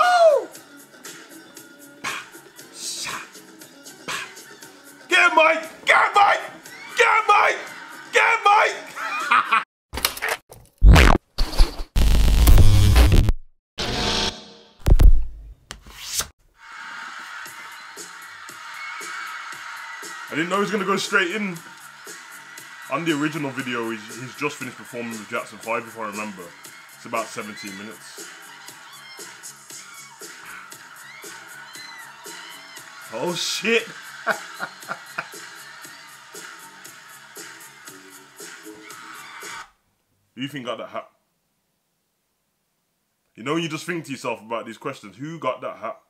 Oh! Get Mike! Get Mike! Get Mike! Get Mike! I didn't know he was gonna go straight in. On the original video, he's, he's just finished performing with Jackson 5, if I remember. It's about 17 minutes. Oh shit! You think got that hat? You know, you just think to yourself about these questions. Who got that hat?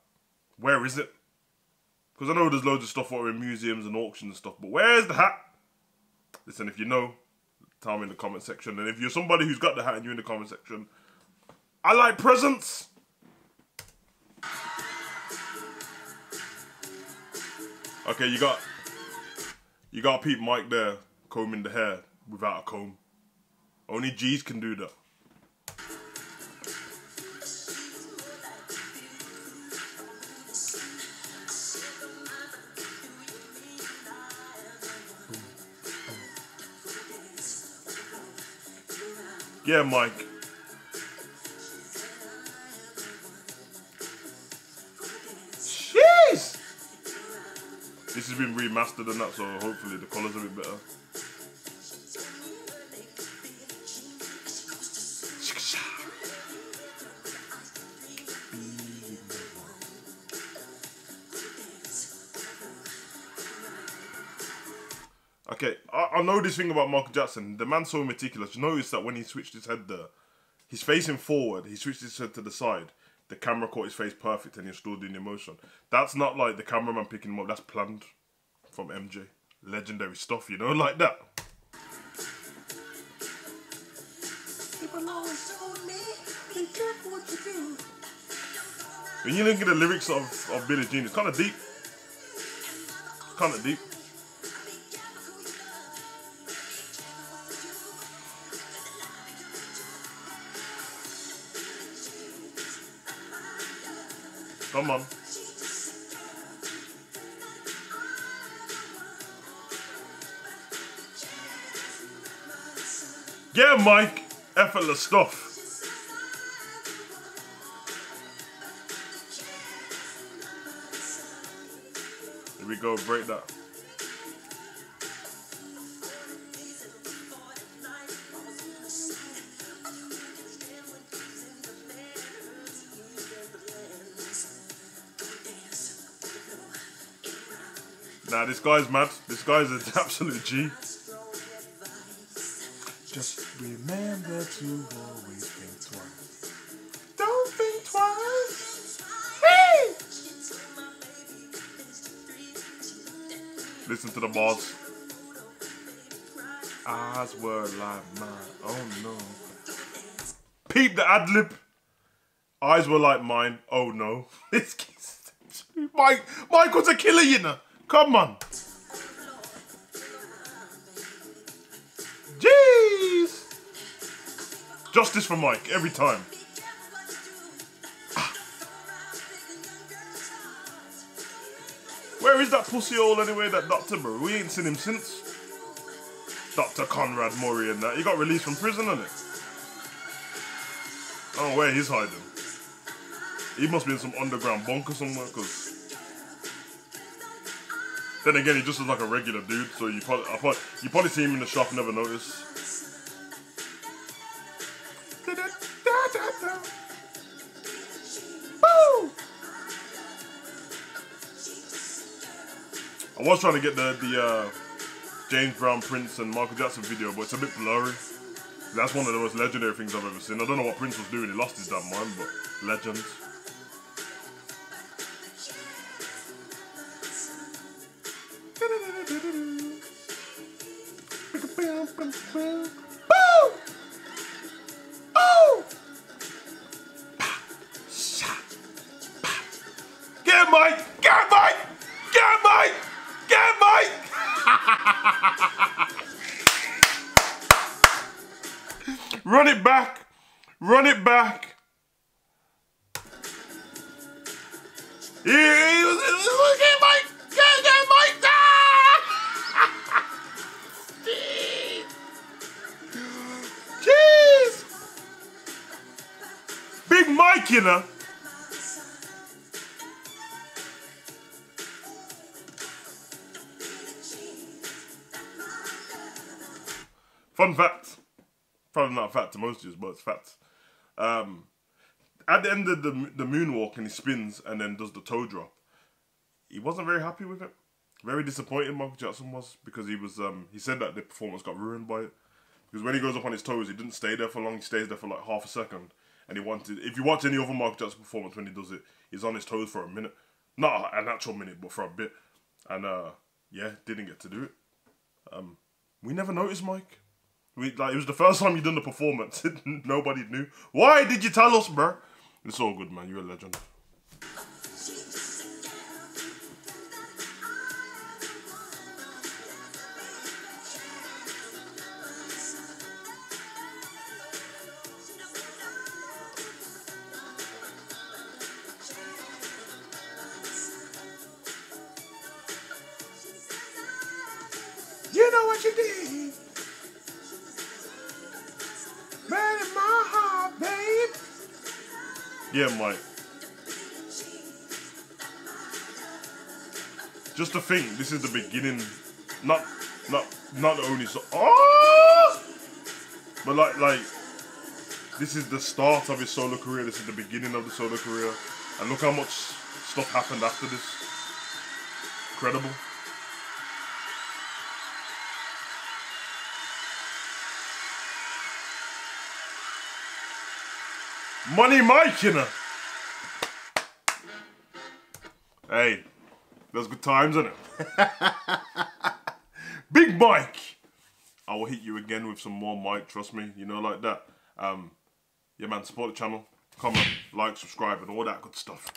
Where is it? Because I know there's loads of stuff over in museums and auctions and stuff, but where's the hat? Listen, if you know, tell me in the comment section. And if you're somebody who's got the hat and you're in the comment section, I like presents. Okay, you got you got Pete Mike there combing the hair without a comb. Only G's can do that. Yeah, Mike. Jeez! This has been remastered and that, so hopefully the colours are a bit better. Okay, I, I know this thing about Michael Jackson. The man's so meticulous. You notice that when he switched his head there, he's facing forward. He switched his head to the side. The camera caught his face perfect, and he's still doing the motion. That's not like the cameraman picking him up. That's planned from MJ. Legendary stuff, you know, like that. When you look at the lyrics of, of Billie Jean, it's kind of deep. Kind of deep. Come on. Yeah, Mike. Effortless stuff. Here we go, break that. Nah, this guy's mad. This guy's an absolute G. Just remember to always think twice. Don't think twice. Hey! Listen to the bars. Eyes were like mine. Oh no. Peep the ad lib. Eyes were like mine. Oh no. This kid's Mike, Michael's a killer, you know. Come on. Jeez. Justice for Mike every time. Where is that pussy hole anyway, that doctor, bro? We ain't seen him since. Dr. Conrad Murray and that. He got released from prison, on it? Oh, where he's hiding. He must be in some underground bunker somewhere, because then again, he just looks like a regular dude, so you probably, probably, you probably see him in the shop and never notice. I was trying to get the the uh, James Brown, Prince, and Michael Jackson video, but it's a bit blurry. That's one of the most legendary things I've ever seen. I don't know what Prince was doing; he lost his damn mind, but legends. Boo! Oh! Get Mike! Get Mike! Get Mike! Get Mike! Run it back! Run it back. Yeah, look at Mike. Get, you know. Fun fact. Probably not a fact to most of you, but it's fact. Um, at the end of the the moonwalk and he spins and then does the toe drop, he wasn't very happy with it. Very disappointed Michael Jackson was because he was um, he said that the performance got ruined by it. Because when he goes up on his toes, he didn't stay there for long. He stays there for like half a second, and he wanted. If you watch any other Mark Jackson performance when he does it, he's on his toes for a minute, not an actual minute, but for a bit, and uh, yeah, didn't get to do it. Um, we never noticed Mike. We like it was the first time you done the performance. Nobody knew. Why did you tell us, bro? It's all good, man. You're a legend. Man in my heart, babe. Yeah, Mike. Just to think, this is the beginning. Not, not, not the only so. Oh! But like, like, this is the start of his solo career. This is the beginning of the solo career, and look how much stuff happened after this. Incredible. Money Mike, you know. Hey, those good times, isn't it? Big Mike. I will hit you again with some more Mike, trust me, you know, like that. Um, yeah, man, support the channel, comment, like, subscribe, and all that good stuff.